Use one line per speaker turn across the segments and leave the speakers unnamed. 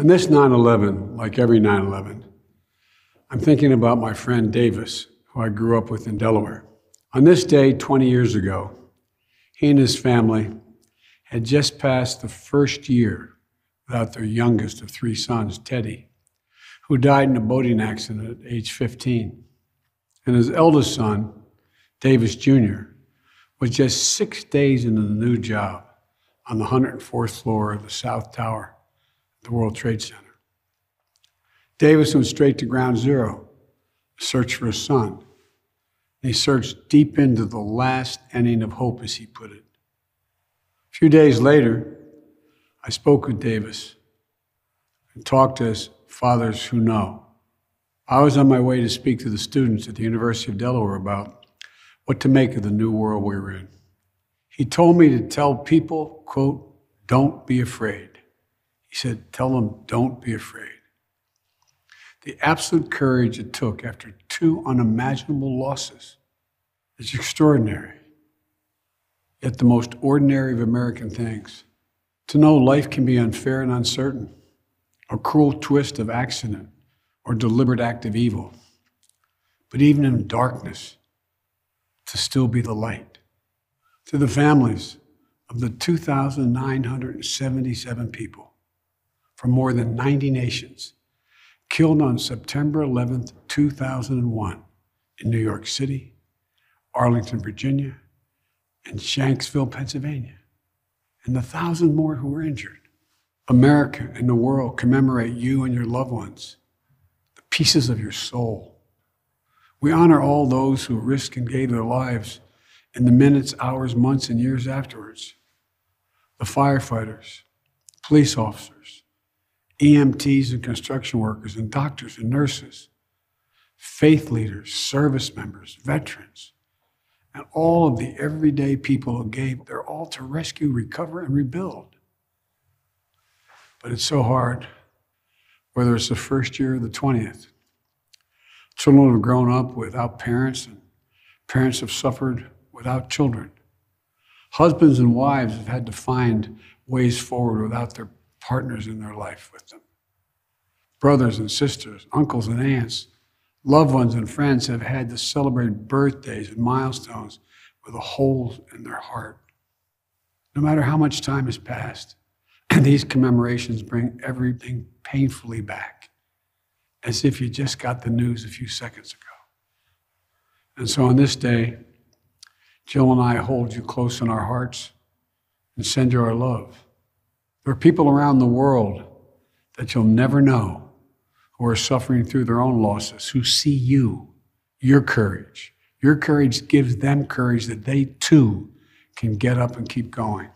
On this 9 11, like every 9 11, I'm thinking about my friend Davis, who I grew up with in Delaware. On this day, 20 years ago, he and his family had just passed the first year without their youngest of three sons, Teddy, who died in a boating accident at age 15. And his eldest son, Davis Jr., was just six days into the new job on the 104th floor of the South Tower the World Trade Center. Davis went straight to ground zero search for his son. He searched deep into the last inning of hope, as he put it. A few days later, I spoke with Davis and talked to his fathers who know. I was on my way to speak to the students at the University of Delaware about what to make of the new world we were in. He told me to tell people, quote, don't be afraid. He said, tell them, don't be afraid. The absolute courage it took after two unimaginable losses is extraordinary. Yet the most ordinary of American things to know life can be unfair and uncertain, a cruel twist of accident or deliberate act of evil. But even in darkness, to still be the light. To the families of the 2,977 people from more than 90 nations killed on September 11, 2001, in New York City, Arlington, Virginia, and Shanksville, Pennsylvania, and the thousand more who were injured. America and the world commemorate you and your loved ones, the pieces of your soul. We honor all those who risked and gave their lives in the minutes, hours, months, and years afterwards. The firefighters, police officers, EMTs and construction workers, and doctors and nurses, faith leaders, service members, veterans, and all of the everyday people who gave their all to rescue, recover, and rebuild. But it's so hard, whether it's the first year or the 20th. Children have grown up without parents, and parents have suffered without children. Husbands and wives have had to find ways forward without their partners in their life with them. Brothers and sisters, uncles and aunts, loved ones and friends have had to celebrate birthdays and milestones with a hole in their heart. No matter how much time has passed, these commemorations bring everything painfully back, as if you just got the news a few seconds ago. And so on this day, Jill and I hold you close in our hearts and send you our love. There are people around the world that you'll never know who are suffering through their own losses, who see you, your courage. Your courage gives them courage that they too can get up and keep going.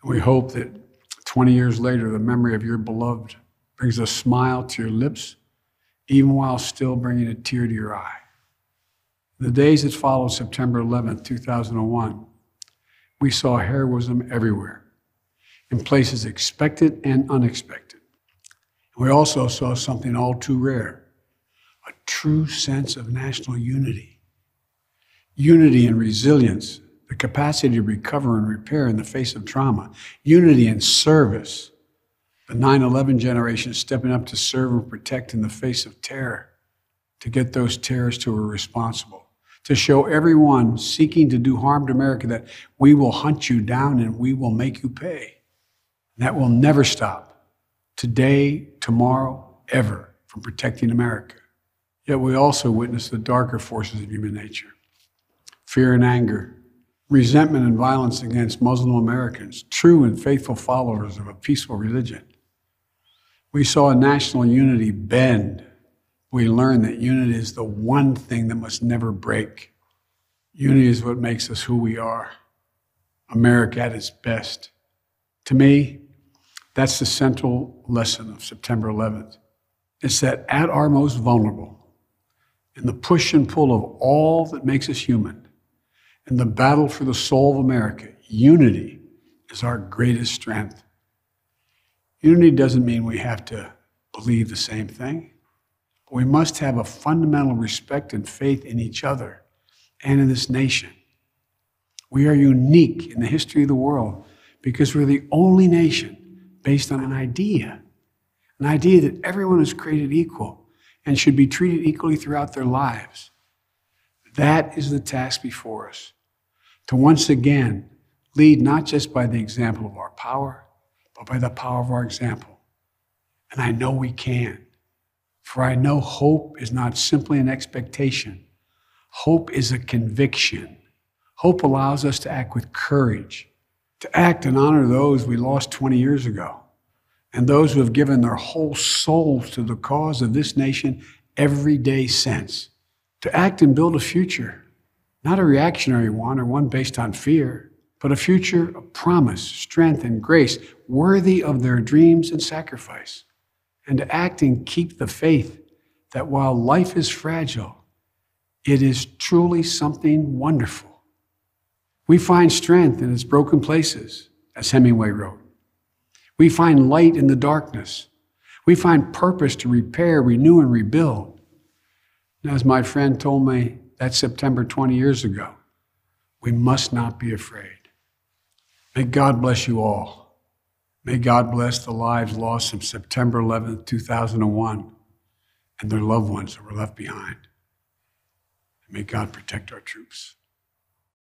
And we hope that 20 years later, the memory of your beloved brings a smile to your lips, even while still bringing a tear to your eye. The days that followed September 11th, 2001, we saw heroism everywhere in places expected and unexpected. We also saw something all too rare a true sense of national unity. Unity and resilience, the capacity to recover and repair in the face of trauma, unity and service, the 9 11 generation stepping up to serve and protect in the face of terror, to get those terrorists who were responsible, to show everyone seeking to do harm to America that we will hunt you down and we will make you pay. That will never stop. Today, tomorrow, ever, from protecting America. Yet we also witness the darker forces of human nature fear and anger, resentment and violence against Muslim Americans, true and faithful followers of a peaceful religion. We saw national unity bend. We learned that unity is the one thing that must never break. Unity is what makes us who we are. America at its best. To me, that's the central lesson of September 11th. It's that at our most vulnerable, in the push and pull of all that makes us human, in the battle for the soul of America, unity is our greatest strength. Unity doesn't mean we have to believe the same thing. But we must have a fundamental respect and faith in each other and in this nation. We are unique in the history of the world because we're the only nation based on an idea an idea that everyone is created equal and should be treated equally throughout their lives. That is the task before us to once again lead not just by the example of our power, but by the power of our example. And I know we can, for I know hope is not simply an expectation, hope is a conviction. Hope allows us to act with courage, to act and honor those we lost 20 years ago, and those who have given their whole souls to the cause of this nation every day since, to act and build a future, not a reactionary one or one based on fear, but a future of promise, strength, and grace worthy of their dreams and sacrifice, and to act and keep the faith that while life is fragile, it is truly something wonderful. We find strength in its broken places, as Hemingway wrote. We find light in the darkness. We find purpose to repair, renew, and rebuild. And as my friend told me that September 20 years ago, we must not be afraid. May God bless you all. May God bless the lives lost from September 11, 2001, and their loved ones that were left behind. May God protect our troops.